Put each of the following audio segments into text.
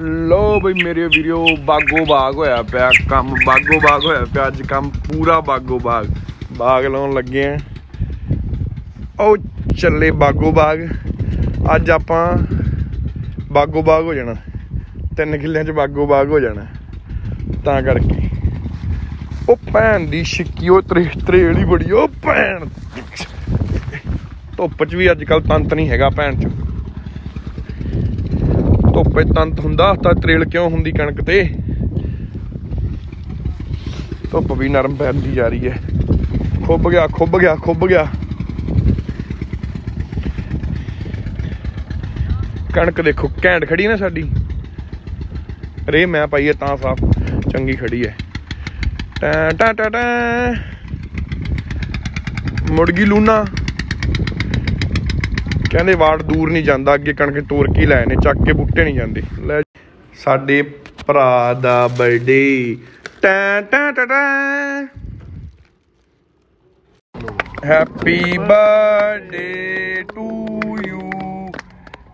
ਲੋ ਬਈ ਮੇਰੇ ਵੀਡੀਓ ਬਾਗੋ ਬਾਗ ਹੋਇਆ ਪਿਆ ਕੰਮ, ਬਾਗੋ ਬਾਗ ਹੋਇਆ ਪਿਆ ਅੱਜ ਕੰਮ, ਪੂਰਾ ਬਾਗੋ ਬਾਗ। ਬਾਗ ਲਾਉਣ ਲੱਗੇ ਆ। ਉਹ ਚੱਲੇ ਬਾਗੋ ਬਾਗ। ਅੱਜ ਆਪਾਂ ਬਾਗੋ ਬਾਗ ਹੋ ਜਾਣਾ। ਤਿੰਨ ਕਿੱਲਿਆਂ ਚ ਬਾਗੋ ਬਾਗ ਹੋ ਜਾਣਾ। ਤਾਂ ਕਰਕੇ। ਉਹ ਭੈਣ ਦੀ ਛਿੱਕੀ, ਉਹ ਤਰੇ, ਤਰੇੜੀ ਬੜੀ, ਉਹ ਭੈਣ ਧੁੱਪ ਚ ਵੀ ਅੱਜ ਕੱਲ ਤੰਤ ਨਹੀਂ ਹੈਗਾ ਭੈਣ ਚ ਧੁੱਪੇ ਤੰਤ ਹੁੰਦਾ, ਤਾਂ ਤਰੇਲ ਕਿਉਂ ਹੁੰਦੀ ਕਣਕ ਤੇ? ਧੁੱਪ ਵੀ ਨਰਮ ਪੈਂਦੀ ਜਾ ਰਹੀ ਹੈ। ਖੁੱਬ ਗਿਆ ਖੁੱਬ ਗਿਆ ਖੁੱਬ ਗਿਆ। ਕਣਕ ਦੇਖੋ, ਘੈਂਟ ਖੜੀ ਨਾ ਸਾਡੀ। ਰੇ ਮੈਂ ਪਾਈਏ ਤਾਂ ਸਾਫ਼, ਚੰਗੀ ਖੜੀ ਹੈ। ਟਾ ਟਾ ਟਾ ਟਾ। ਮੁੜ ਗਈ ਲੂਨਾ ਕਹਿੰਦੇ ਵਾੜ ਦੂਰ ਨਹੀਂ ਜਾਂਦਾ, ਅੱਗੇ ਕਣਕ ਤੋਰ ਕੇ ਲੈ ਨੇ ਚੱਕ ਕੇ ਬੂਟੇ ਨਹੀਂ ਜਾਂਦੇ। ਲੈ ਸਾਡੇ ਭਰਾ ਦਾ ਬਰਥਡੇ ਟਾ ਟਾ ਟਾ happy birthday to you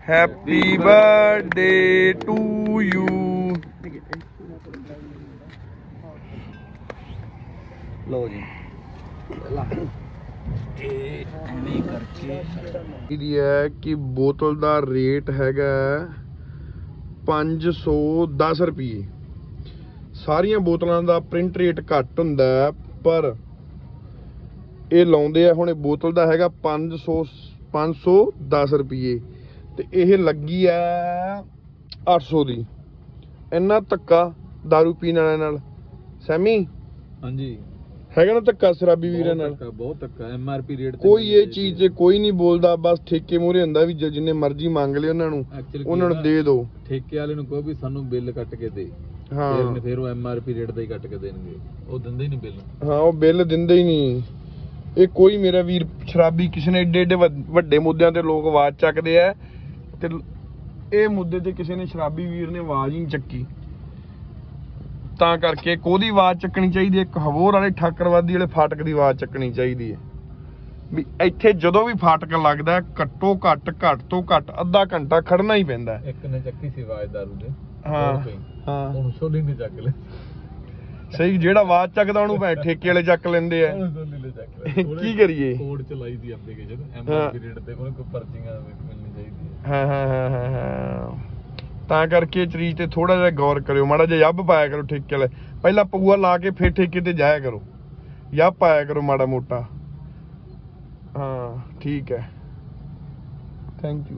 happy birthday to you ਲਓ ਜੀ। ਕਰਕੇ। ਇਹਦੀ ਹੈ ਕਿ ਬੋਤਲ ਦਾ ਰੇਟ ਹੈਗਾ 510 ਰੁਪਏ। ਸਾਰੀਆਂ ਬੋਤਲਾਂ ਦਾ ਪ੍ਰਿੰਟ ਰੇਟ ਘੱਟ ਹੁੰਦਾ ਪਰ ਇਹ ਲਾਉਂਦੇ ਆ ਹੁਣ ਇਹ ਬੋਤਲ ਦਾ ਹੈਗਾ 500 510 ਰੁਪਏ ਤੇ ਇਹ ਲੱਗੀ ਐ 800 ਦੀ। ਇੰਨਾ ਧੱਕਾ दारू ਪੀਣ ਵਾਲਿਆਂ ਨਾਲ। ਸੈਮੀ? ਹਾਂਜੀ। ਹੈਗਾ ਨਾ ਧੱਕਾ ਸ਼ਰਾਬੀ ਵੀਰਾਂ ਬਹੁਤ ਨਾਲ? ਧੱਕਾ, ਬਹੁਤ ਧੱਕਾ ਐਮਆਰਪੀ ਰੇਟ ਕੋਈ ਇਹ ਚੀਜ਼ ਤੇ ਕੋਈ ਨਹੀਂ ਬੋਲਦਾ ਬਸ ਠੇਕੇ ਮੂਰੇ ਹੁੰਦਾ ਵੀ ਜ- ਜਿੰਨੇ ਮਰਜ਼ੀ ਮੰਗ ਲਿਓ ਉਹਨਾਂ ਨੂੰ ਉਹਨਾਂ ਨੂੰ ਦੇ ਦਿਓ ਠੇਕੇ ਵਾਲੇ ਨੂੰ ਕਹੋ ਵੀ ਸਾਨੂੰ ਬਿੱਲ ਕੱਟ ਕੇ ਦੇ। ਫਿਰ ਹਾਂ ਨੇ ਫਿਰ ਉਹ ਐਮਆਰਪੀ ਰੇਟ ਦਾ ਹੀ ਕੱਟ ਕੇ ਦੇਣਗੇ। ਉਹ ਦਿੰਦੇ ਹੀ ਨਹੀਂ ਬਿੱਲ। ਹਾਂ ਉਹ ਬਿੱਲ ਦਿੰਦੇ ਹੀ ਨਹੀਂ। ਇਹ ਕੋਈ ਮੇਰਾ ਵੀਰ ਸ਼ਰਾਬੀ ਕਿਸੇ ਨੇ ਏਡੇ ਏਡੇ ਵੱਡ- ਮੁੱਦਿਆਂ ਤੇ ਲੋਕ ਆਵਾਜ਼ ਚੱਕਦੇ ਆ ਤੇ ਇਹ ਮੁੱਦੇ ਤੇ ਕਿਸੇ ਨੇ ਸ਼ਰਾਬੀ ਵੀਰ ਨੇ ਆਵਾਜ਼ ਹੀ ਨਹੀਂ ਚੱਕੀ। ਤਾਂ ਕਰਕੇ ਕੋਦੀ ਆਵਾਜ਼ ਚੱਕਣੀ ਚਾਹੀਦੀ ਹੈ ਇੱਕ ਹਵੋਰ ਵਾਲੇ ਠਾਕਰਵਾਦੀ ਵਾਲੇ ਫਾਟਕ ਦੀ ਆਵਾਜ਼ ਚੱਕਣੀ ਚਾਹੀਦੀ ਹੈ। ਵੀ ਇੱਥੇ ਜਦੋਂ ਵੀ ਫਾਟਕ ਲੱਗਦਾ ਘੱਟੋ ਘੱਟ ਘੱਟ ਤੋਂ ਘੱਟ ਅੱਧਾ ਘੰਟਾ ਖੜਨਾ ਹੀ ਪੈਂਦਾ। ਇੱਕ ਨੇ ਚੱਕੀ ਸੀ ਆਵਾਜ਼ ਦਾਰੂ ਦੇ ਹਾਂ। ਹਾਂ। ਹੁਣ ਛੋਲੀ ਨੇ ਚੱਕ ਲੈ ਸਹੀ ਜਿਹੜਾ ਆਵਾਜ਼ ਚੱਕਦਾ ਉਹਨੂੰ ਭੈ ਠੇਕੇ ਵਾਲੇ ਚੱਕ ਲੈਂਦੇ ਆ। ਕੀ ਕਰੀਏ? ਕੋਡ ਚਲਾਈ ਦੀ ਐਪਲੀਕੇਸ਼ਨ ਐਮਆਰਪੀ ਰੇਟ ਤੇ ਉਹਨੂੰ ਕੋਈ ਪਰਚੀਆਂ ਮਿਲਣੀ ਚਾਹੀਦੀ ਹਾਂ ਹਾਂ ਹਾਂ ਹਾਂ। ਤਾਂ ਕਰਕੇ ਇਹ ਚੀਜ਼ ਤੇ ਥੋੜਾ ਜਿਹਾ ਗੌਰ ਕਰਿਓ, ਮਾੜਾ ਜਿਹਾ ਯੱਬ ਪਾਇਆ ਕਰੋ ਠੇਕੇ ਵਾਲੇ। ਪਹਿਲਾਂ ਪਊਆ ਲਾ ਕੇ ਫਿਰ ਠੇਕੇ ਤੇ ਜਾਇਆ ਕਰੋ। ਯੱਬ ਪਾਇਆ ਕਰੋ ਮਾੜਾ ਮੋਟਾ। ਹਾਂ, ਠੀਕ ਹੈ। Thank you